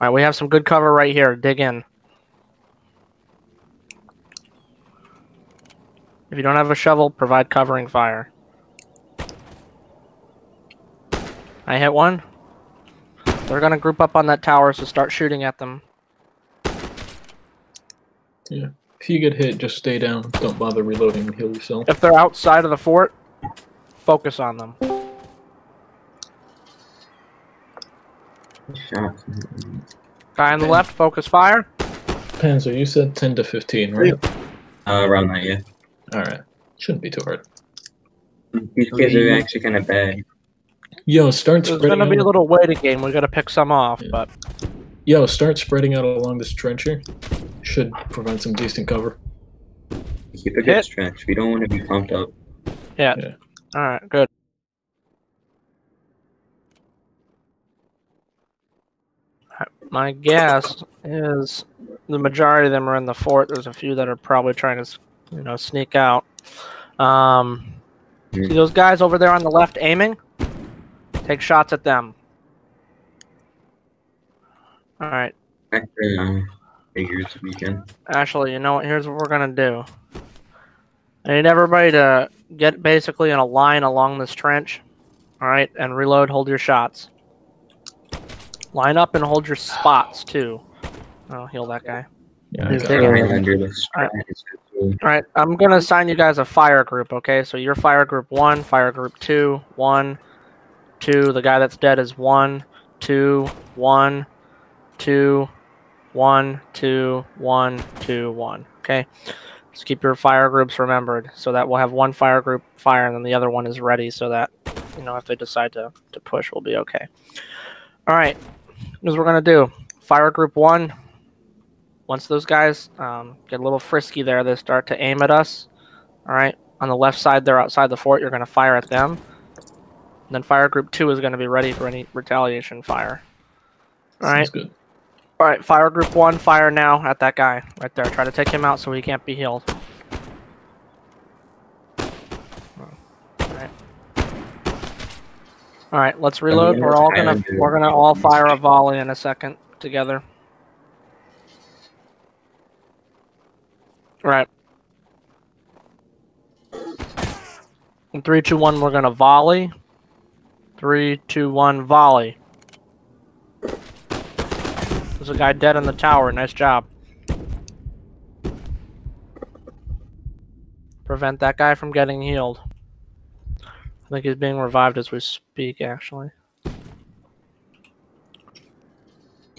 right, we have some good cover right here. Dig in. If you don't have a shovel, provide covering fire. I hit one. They're gonna group up on that tower, so start shooting at them. Yeah. If you get hit, just stay down. Don't bother reloading and heal yourself. If they're outside of the fort, focus on them. Shots. Guy on the left, focus fire. Panzer, you said 10 to 15, right? Uh, around that, yeah. Alright. Shouldn't be too hard. These kids are actually kind of bad. Yo, start There's spreading gonna be a out. little waiting game. We gotta pick some off, Yeah. but Yo, start spreading out along this trench here. Should provide some decent cover. Keep a good Hit. stretch. We don't want to be pumped up. yeah. Yeah. All right, good. My guess is the majority of them are in the fort. There's a few that are probably trying to, you know, sneak out. Um, see those guys over there on the left aiming? Take shots at them. All right, Actually, figures we can. Ashley, you know what? Here's what we're gonna do. I need everybody to get basically in a line along this trench. All right, and reload. Hold your shots. Line up and hold your spots too. I'll heal that guy. Yeah, I He's got digging it. Right under the Alright. strat is good. All right, I'm gonna assign you guys a fire group. Okay, so you're fire group one, fire group two, one, two. The guy that's dead is one, two, one, two, one, two, one, two, one. Okay, just keep your fire groups remembered, so that we'll have one fire group fire, and then the other one is ready, so that you know if they decide to to push, we'll be okay. All right, what we're gonna do. Fire group one, once those guys um, get a little frisky there, they start to aim at us. All right, on the left side, they're outside the fort. You're going to fire at them. And then fire group two is going to be ready for any retaliation fire. All right, Sounds good. all right. Fire group one, fire now at that guy right there. Try to take him out so he can't be healed. All right. All right, let's reload. We're all gonna we're gonna all fire a volley in a second together. All right. In three, two, one, we're gonna volley. Three, two, one, volley. There's a guy dead in the tower. Nice job. Prevent that guy from getting healed. I think he's being revived as we speak, actually.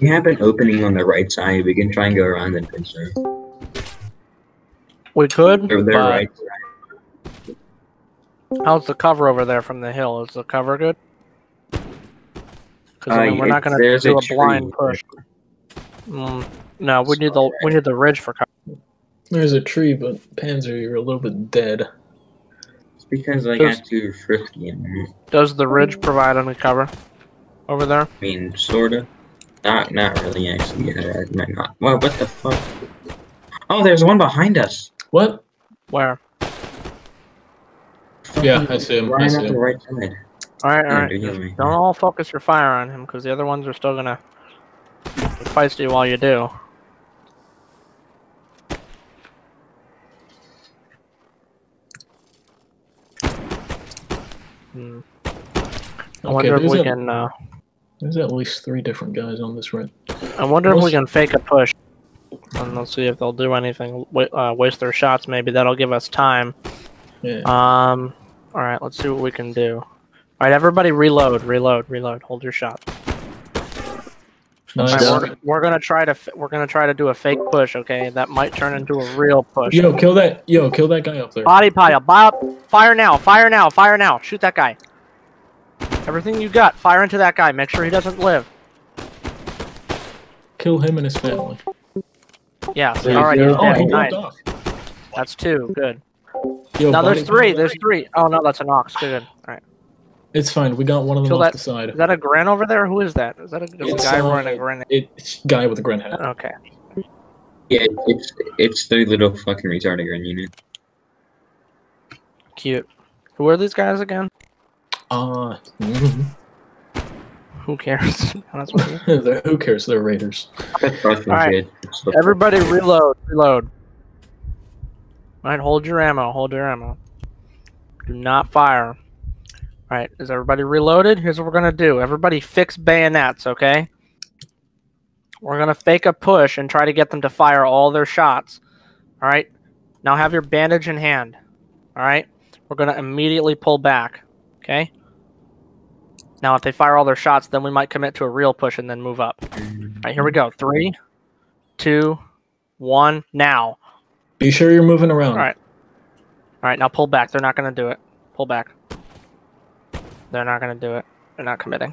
We have an opening on the right side. We can try and go around and pinch her. We could, Or their but right side. how's the cover over there from the hill? Is the cover good? Because Uh, we're not going to do a a blind push. Mm, no, we need the we need the ridge for cover. There's a tree, but Panzer, you're a little bit dead. It's because I There's- got too frisky in there. Does the ridge provide any cover over there? I mean, sorta. Not, not really, actually. Yeah, it might not. Well, what the fuck? Oh, there's one behind us. What? Where? Yeah, I see him. I Right see at the him. right side. All right, all Yeah, right. do Just heal me. don't all focus your fire on him because the other ones are still gonna fight you while you do. I Okay, wonder if we a- can. Uh, There's at least three different guys on this red. I wonder if we can fake a push. And let's see if they'll do anything. Uh, waste their shots. Maybe that'll give us time. Yeah. Um. All right. Let's see what we can do. All right, everybody, reload, reload, reload. Hold your shot. Nice. right, we're, we're gonna try to we're gonna try to do a fake push. Okay, that might turn into a real push. Yo, kill that. Yo, kill that guy up there. Body pile. Bob, fire now! Fire now! Fire now! Shoot that guy. Everything you got, fire into that guy. Make sure he doesn't live. Kill him and his family. Yeah. There All right. He's go. Oh, dead. he Nice. That's two. Good. Yo, Now there's three. There's three. Oh no, that's an ox. Good. All right. It's fine. We got one of them Kill off that- the side. Is that a Gren over there? Who is that? Is that a, is It's, a guy uh, wearing a Gren? It's guy with a gren hat. Okay. Yeah, it's it's the little fucking retarded gun unit. Cute. Who are these guys again? Uh, mhm. who cares? to be honest with you. They're- Who cares? They're raiders. That's Russian Alright. shit. It's the- Everybody reload, reload. Alright, hold your ammo, hold your ammo. Do not fire. Alright, is everybody reloaded? Here's what we're gonna do. Everybody fix bayonets, okay? We're gonna fake a push and try to get them to fire all their shots. Alright? Now have your bandage in hand. Alright? We're gonna immediately pull back. Okay? Now if they fire all their shots, then we might commit to a real push and then move up. Alright, here we go. Three, two, one, now. Be sure you're moving around. Alright. Alright, now pull back. They're not gonna do it. Pull back. They're not gonna do it. They're not committing.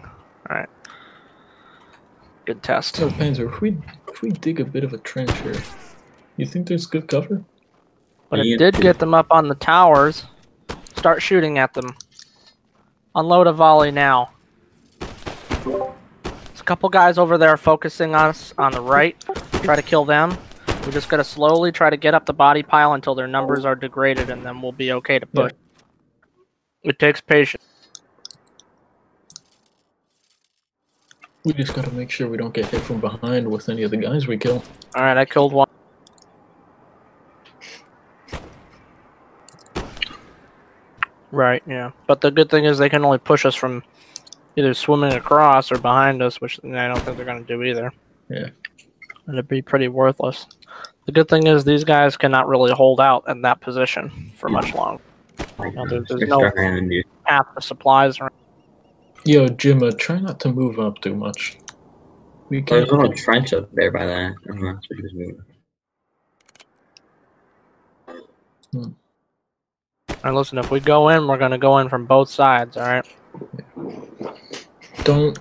Alright. Good test. So Panzer, if we if we dig a bit of a trench here, you think there's good cover? But Yeah. it did get them up on the towers. Start shooting at them. Unload a volley now. Couple guys over there focusing on us on the right. Try to kill them. We're just going to slowly try to get up the body pile until their numbers are degraded, and then we'll be okay to Yeah. push. It takes patience. We just gotta make sure we don't get hit from behind with any of the guys we kill. All right, I killed one. Right, yeah. But the good thing is they can only push us from either swimming across or behind us, which I don't think they're going to do either. Yeah. And it'd be pretty worthless. The good thing is these guys cannot really hold out in that position for much longer. Like, No, there's- there's no- stuck behind you. Half the supplies are. Yo, Jim, uh, try not to move up too much. We can't. There's a little trench up there by that. I don't know, that's what he was. And listen, if we go in, we're going to go in from both sides, alright? Don't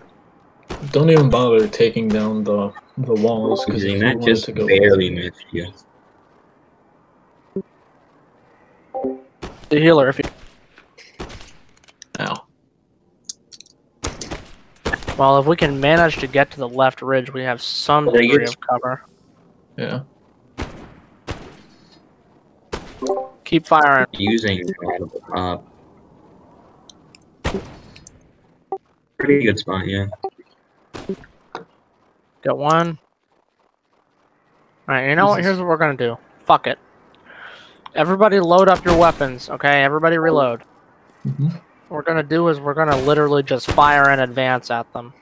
don't even bother taking down the the walls because See, if you that wanted just to go barely missed you. The healer, if you. Ow. Well, if we can manage to get to the left ridge, we have some Well, degree of cover. Yeah. Keep firing. Using right at the top. Pretty good spot, yeah. Got one. Alright, you know what? Here's what we're gonna do. Fuck it. Everybody load up your weapons, okay? Everybody reload. hmm What we're gonna do is we're gonna literally just fire in advance at them.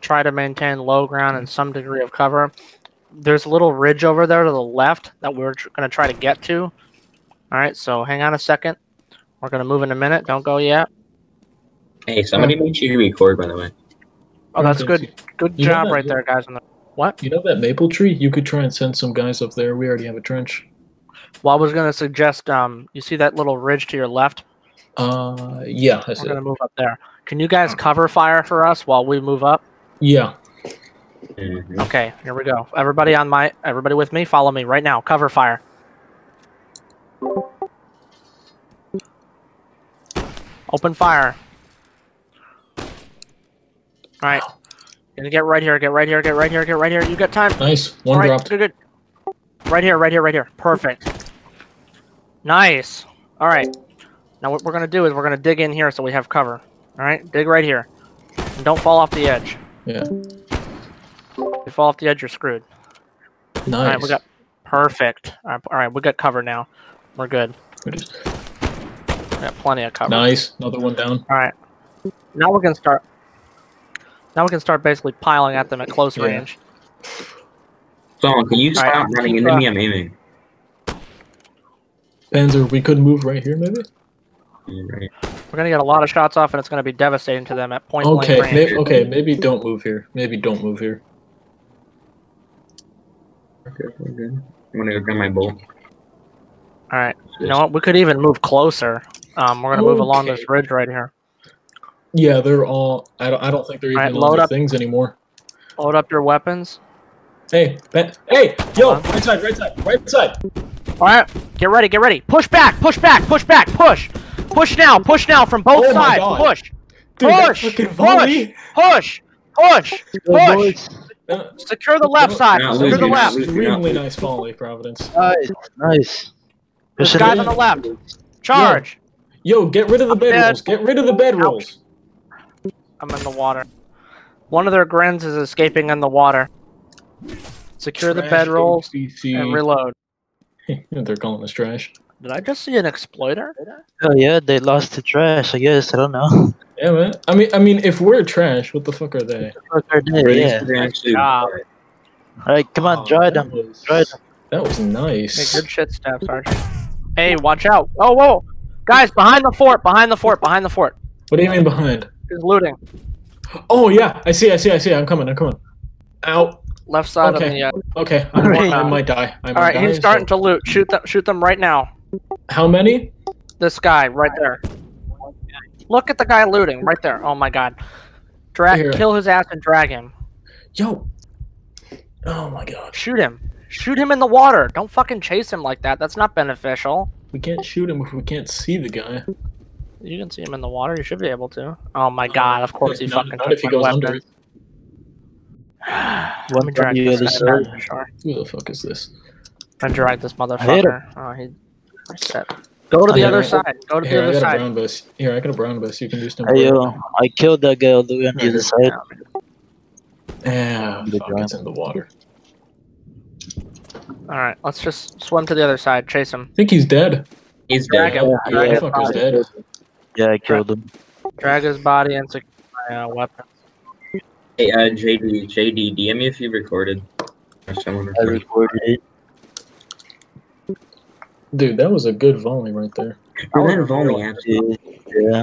Try to maintain low ground and some degree of cover. There's a little ridge over there to the left that we're tr- gonna try to get to. Alright, so hang on a second. We're gonna move in a minute. Don't go yet. Hey, somebody made you record, by the way. Oh, that's good. Good You know job that- right there, guys. On the what? You know that maple tree? You could try and send some guys up there. We already have a trench. Well, I was gonna suggest. Um, you see that little ridge to your left? Uh, yeah, that's We're it. gonna move up there. Can you guys cover fire for us while we move up? Yeah. Mhm. Okay, here we go. Everybody on my, everybody with me, follow me right now. Cover fire. Open fire. All right. Gonna get right here. Get right here. Get right here. Get right here. You got time. Nice. One right, dropped. Good, good. Right here. Right here. Right here. Perfect. Nice. All right. Now what we're gonna do is we're gonna dig in here so we have cover. All right. Dig right here. And don't fall off the edge. Yeah. If you fall off the edge, you're screwed. Nice. All right, we got perfect. All right, we got cover now. We're good. We just- We got plenty of cover. Nice. Another one down. All right. Now we can start. Now we can start basically piling at them at close Yeah. range. So, can you All right, stop running into me? I'm aiming. Panzer, we could move right here, maybe. Right. We're gonna get a lot of shots off, and it's gonna be devastating to them at point Okay. blank range. May- okay. Maybe don't move here. Maybe don't move here. Okay, we're good. I'm gonna go grab my bowl. All right. You know what? We could even move closer. Um, we're gonna move along this ridge right here. Yeah, they're all. I don't. I don't think they're even Alright, on load up. things anymore. Load up your weapons. Hey, Ben. Hey, yo, Hold on. right side, right side, right side. All right. Get ready. Get ready. Push back. Push back. Push back. Push. Push now. Push now from both Oh my sides. God. Push. Dude, that Push. Push. Push. Push. Push. Uh, Secure the left side. No, Secure the left. lose you. Extremely nice volley, Providence. Nice, nice. There's guys on the left. Charge. Yo, get rid of the I'm bedrolls. Get rid of the bedrolls. I'm in the water. One of their Grens is escaping in the water. Secure the Trash bedrolls and reload. They're calling us trash. Did I just see an exploiter? Oh yeah, they lost the trash. I guess I don't know. Yeah, man. I mean, I mean, if we're trash, what the fuck are they? What the Fuck are they? They're Yeah. they're actually job. All right, come on, Oh, draw that them. was- Draw them. That was Make nice. good shit steps, Sergeant. Hey, watch out! Oh, whoa! Guys, behind the fort! Behind the fort! Behind the fort! What do you mean behind? He's looting. Oh yeah, I see, I see, I see. I'm coming, I'm coming. Ow. Left side of Okay. the. Uh, Okay, I might, I might die. I might all right, die, he's starting so- to loot. Shoot them! Shoot them right now. How many? This guy right there. Look at the guy looting right there. Oh my god. Drag, Here. kill his ass and drag him. Yo. Oh my god. Shoot him. Shoot him in the water. Don't fucking chase him like that. That's not beneficial. We can't shoot him if we can't see the guy. You can see him in the water. You should be able to. Oh my uh, god! Of course he Not- fucking not took if he my goes weapon. under. Let One me drag from the this other guy down side. sure. Who the fuck is this? And drag this motherfucker. Oh, he. I said. Go to the Yeah, other right. side. Go to Here, the I other got a side. Brown Bess. Here, I got a Brown Bess. You can do some. Hey yo, I killed that guy the on the other side. Yeah, Good fuck, job. it's in the water. All right, let's just swim to the other side. Chase him. I think he's dead. He's dead. him. Yeah, Drag Yeah, his fucker's body. dead. Yeah, I killed him. Drag his body and secure my uh, weapon. Hey, uh, JD, JD, DM me if you recorded. Or someone I recorded. recorded. Dude, that was a good volley right there. For that volley, actually. Yeah.